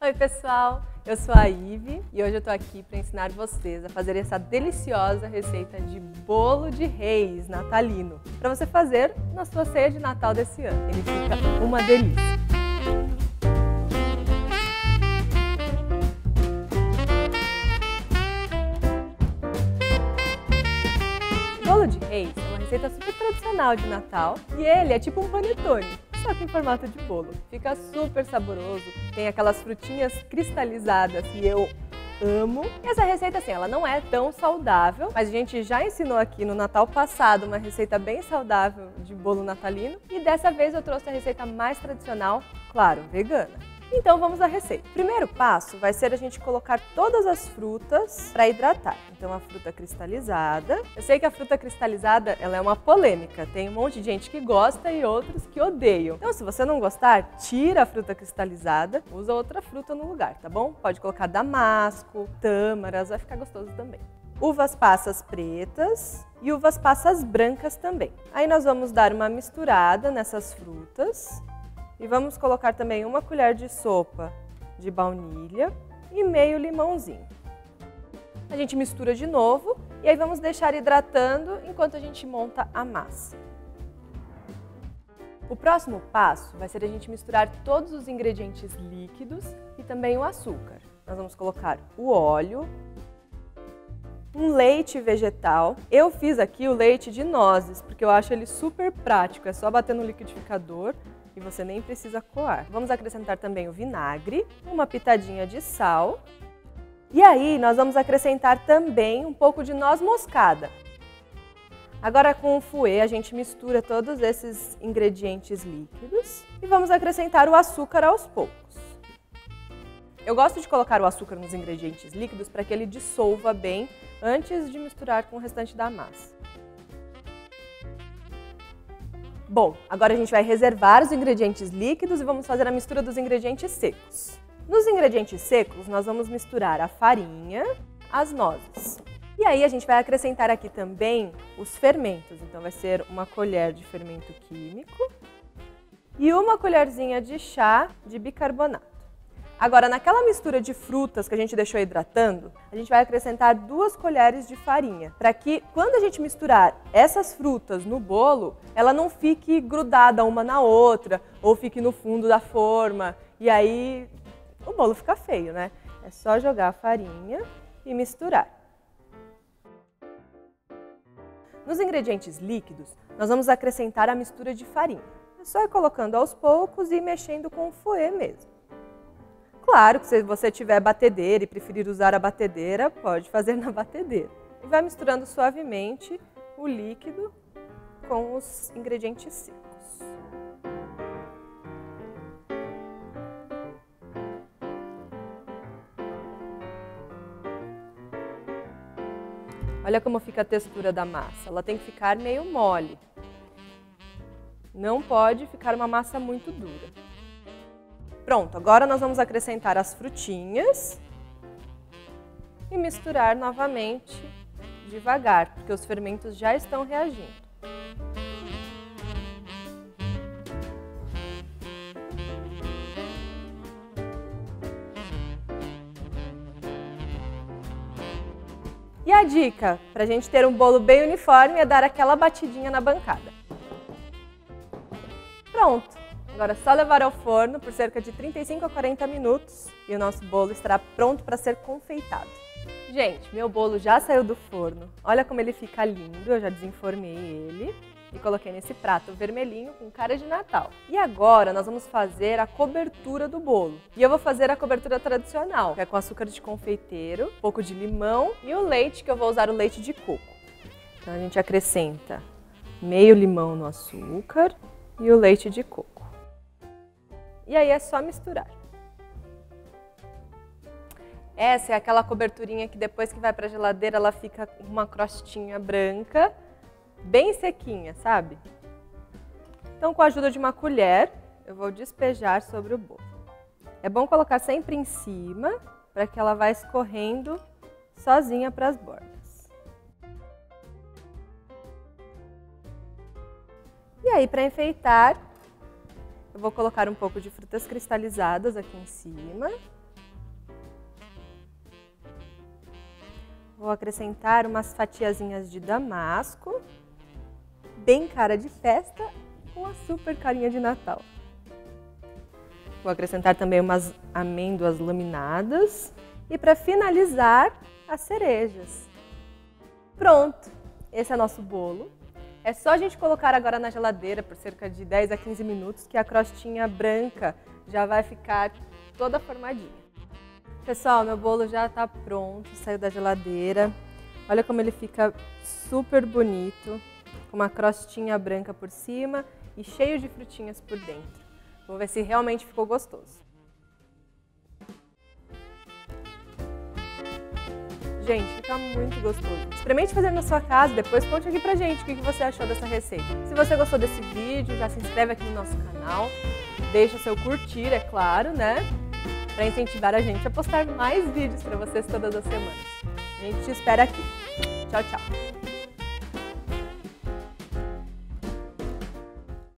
Oi pessoal, eu sou a Ive e hoje eu tô aqui para ensinar vocês a fazer essa deliciosa receita de bolo de reis natalino para você fazer na sua ceia de Natal desse ano. Ele fica uma delícia. Bolo de reis é uma receita super tradicional de Natal e ele é tipo um panetone só que em formato de bolo. Fica super saboroso, tem aquelas frutinhas cristalizadas que eu amo. E essa receita, assim, ela não é tão saudável, mas a gente já ensinou aqui no Natal passado uma receita bem saudável de bolo natalino. E dessa vez eu trouxe a receita mais tradicional, claro, vegana. Então vamos à receita. O primeiro passo vai ser a gente colocar todas as frutas para hidratar. Então a fruta cristalizada. Eu sei que a fruta cristalizada ela é uma polêmica. Tem um monte de gente que gosta e outros que odeiam. Então se você não gostar, tira a fruta cristalizada, usa outra fruta no lugar, tá bom? Pode colocar damasco, tâmaras, vai ficar gostoso também uvas passas pretas e uvas passas brancas também. Aí nós vamos dar uma misturada nessas frutas e vamos colocar também uma colher de sopa de baunilha e meio limãozinho. A gente mistura de novo e aí vamos deixar hidratando enquanto a gente monta a massa. O próximo passo vai ser a gente misturar todos os ingredientes líquidos e também o açúcar. Nós vamos colocar o óleo, um leite vegetal. Eu fiz aqui o leite de nozes, porque eu acho ele super prático. É só bater no liquidificador e você nem precisa coar. Vamos acrescentar também o vinagre, uma pitadinha de sal. E aí nós vamos acrescentar também um pouco de noz moscada. Agora com o fouet a gente mistura todos esses ingredientes líquidos e vamos acrescentar o açúcar aos poucos. Eu gosto de colocar o açúcar nos ingredientes líquidos para que ele dissolva bem antes de misturar com o restante da massa. Bom, agora a gente vai reservar os ingredientes líquidos e vamos fazer a mistura dos ingredientes secos. Nos ingredientes secos, nós vamos misturar a farinha, as nozes. E aí a gente vai acrescentar aqui também os fermentos. Então vai ser uma colher de fermento químico e uma colherzinha de chá de bicarbonato. Agora, naquela mistura de frutas que a gente deixou hidratando, a gente vai acrescentar duas colheres de farinha, para que quando a gente misturar essas frutas no bolo, ela não fique grudada uma na outra ou fique no fundo da forma e aí o bolo fica feio, né? É só jogar a farinha e misturar. Nos ingredientes líquidos, nós vamos acrescentar a mistura de farinha. É só ir colocando aos poucos e mexendo com o fouet mesmo. Claro que se você tiver batedeira e preferir usar a batedeira, pode fazer na batedeira. E vai misturando suavemente o líquido com os ingredientes secos. Olha como fica a textura da massa. Ela tem que ficar meio mole. Não pode ficar uma massa muito dura. Pronto, agora nós vamos acrescentar as frutinhas e misturar novamente devagar, porque os fermentos já estão reagindo. E a dica para a gente ter um bolo bem uniforme é dar aquela batidinha na bancada. Pronto! Agora é só levar ao forno por cerca de 35 a 40 minutos e o nosso bolo estará pronto para ser confeitado. Gente, meu bolo já saiu do forno. Olha como ele fica lindo, eu já desenformei ele e coloquei nesse prato vermelhinho com cara de Natal. E agora nós vamos fazer a cobertura do bolo. E eu vou fazer a cobertura tradicional, que é com açúcar de confeiteiro, um pouco de limão e o leite, que eu vou usar o leite de coco. Então a gente acrescenta meio limão no açúcar e o leite de coco. E aí é só misturar. Essa é aquela coberturinha que depois que vai para a geladeira ela fica uma crostinha branca, bem sequinha, sabe? Então com a ajuda de uma colher, eu vou despejar sobre o bolo. É bom colocar sempre em cima, para que ela vá escorrendo sozinha para as bordas. E aí, para enfeitar, eu vou colocar um pouco de frutas cristalizadas aqui em cima. Vou acrescentar umas fatiazinhas de damasco, bem cara de festa, com a super carinha de Natal. Vou acrescentar também umas amêndoas laminadas e para finalizar, as cerejas. Pronto! Esse é nosso bolo é só a gente colocar agora na geladeira por cerca de 10 a 15 minutos que a crostinha branca já vai ficar toda formadinha. Pessoal, meu bolo já está pronto, saiu da geladeira. Olha como ele fica super bonito, com uma crostinha branca por cima e cheio de frutinhas por dentro. Vamos ver se realmente ficou gostoso. Gente, fica muito gostoso. Experimente fazer na sua casa, depois conte aqui pra gente o que você achou dessa receita. Se você gostou desse vídeo, já se inscreve aqui no nosso canal, deixa seu curtir, é claro, né? Para incentivar a gente a postar mais vídeos para vocês todas as semanas. A gente te espera aqui. Tchau, tchau!